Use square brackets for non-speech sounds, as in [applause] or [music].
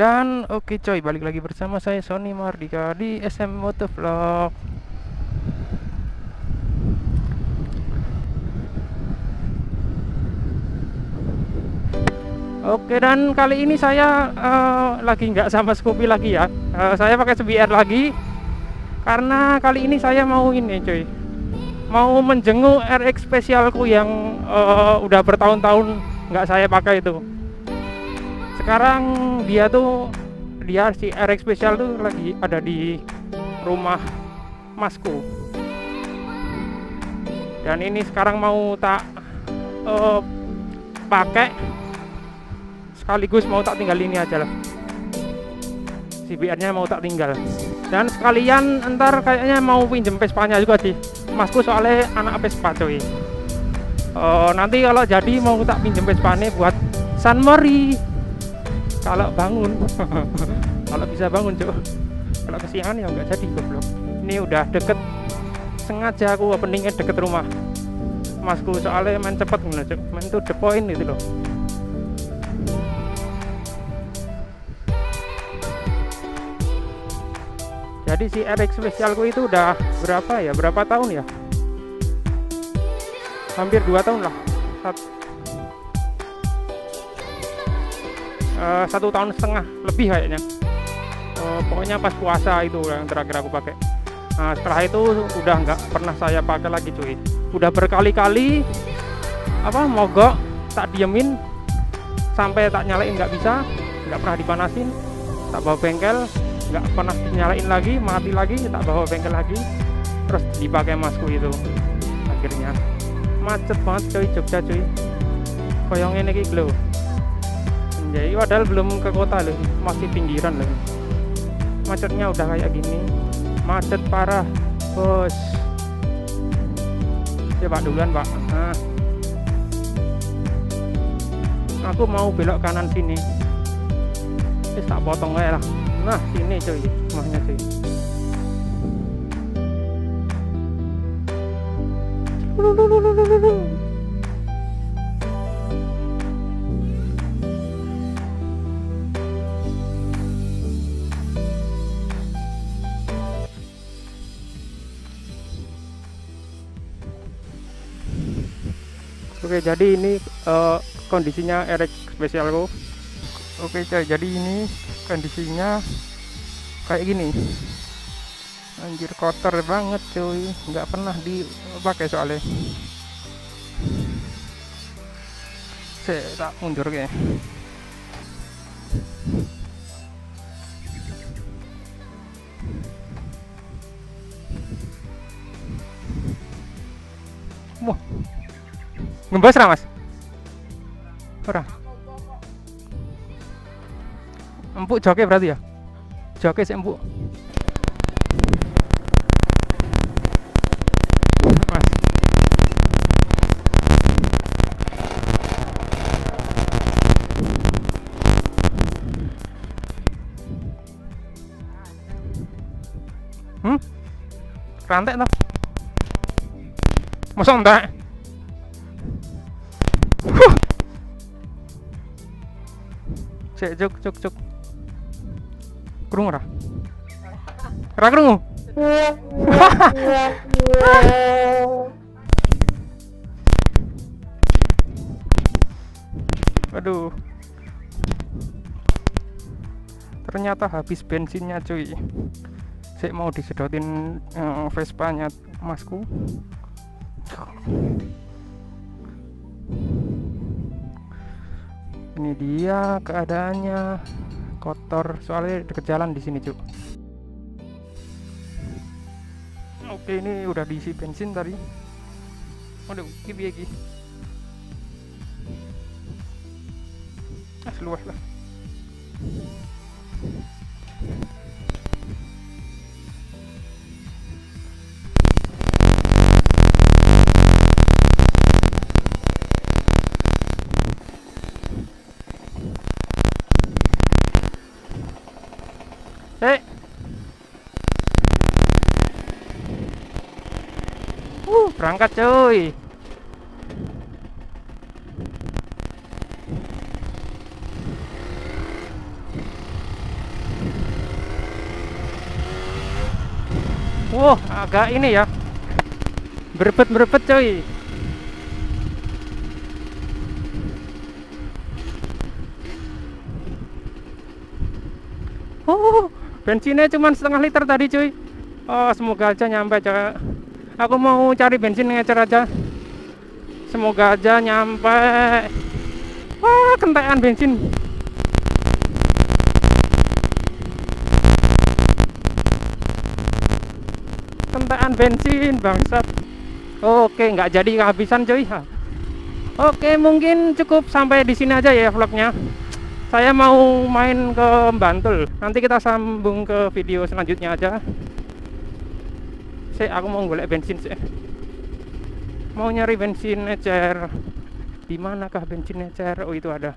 Dan oke coy, balik lagi bersama saya Sony Mardika di SM Motovlog. Oke dan kali ini saya eh, lagi nggak sama Scoopy lagi ya. Eh, saya pakai CBR lagi karena kali ini saya mau ini coy, mau menjenguk RX spesialku yang eh, udah bertahun-tahun nggak saya pakai itu. Sekarang dia tuh dia si RX spesial tuh lagi ada di rumah masku. Dan ini sekarang mau tak eh, pakai. Sekaligus mau tak tinggal ini aja lah. CBR nya mau tak tinggal. Dan sekalian ntar kayaknya mau pinjem Vespa-nya juga sih. Masku soalnya anak Vespa cuy. Uh, nanti kalau jadi mau tak pinjem Vespa nya buat San Mori kalau bangun [laughs] kalau bisa bangun cuy kalau kesiangan ya nggak jadi goblok. Ini udah deket. Sengaja aku openingnya deket rumah. Masku soalnya main cepet gitu main tuh the point gitu loh. Jadi si RX spesialku itu udah berapa ya? Berapa tahun ya? Hampir dua tahun lah. Satu, uh, satu tahun setengah lebih kayaknya. Uh, pokoknya pas puasa itu yang terakhir aku pakai. Nah setelah itu udah nggak pernah saya pakai lagi cuy. Udah berkali-kali apa mogok tak diemin sampai tak nyalain nggak bisa nggak pernah dipanasin tak bawa bengkel nggak pernah dinyalain lagi mati lagi tak bawa bengkel lagi terus dipakai masku itu. Akhirnya macet banget cuy Jogja cuy. Koyongnya ini glow jadi padahal belum ke kota loh masih pinggiran loh macetnya udah kayak gini. Macet parah bos. Ya pak duluan pak. Nah. aku mau belok kanan sini. Terus tak potong aja lah. Nah sini cuy. Rumahnya cuy Oke jadi ini uh, kondisinya RX spesialku Oke jadi ini kondisinya kayak gini. Anjir kotor banget cuy. Nggak pernah dipakai soalnya. Saya tak mundur kayak wah ngembas lah mas? Ora empuk joke berarti ya? Joke sih empuk. Hmm? Rantai toh? Masa enggak Cek cuk cuk cuk Krungu ora? Ora krungu? [laughs] Aduh. Ternyata habis bensinnya cuy. Saya mau disedotin uh, Vespa-nya masku. Ini dia keadaannya. Kotor. Soalnya deket jalan di sini cuk. Oke ini udah diisi bensin tadi. Udah kibi lagi ah lah Uh, berangkat cuy. Wow, agak ini ya. Berebet-berebet cuy. Oh, bensinnya cuma setengah liter tadi cuy. Oh, semoga aja nyampe cuy aku mau cari bensin ngecer aja. Semoga aja nyampe. Wah kentekan bensin. Kentekan bensin bangsat. Oke nggak jadi kehabisan cuy. Oke mungkin cukup sampai di sini aja ya vlognya. Saya mau main ke Bantul. Nanti kita sambung ke video selanjutnya aja saya aku mau golek bensin sih mau nyari bensin ecer di manakah bensin ecer oh itu ada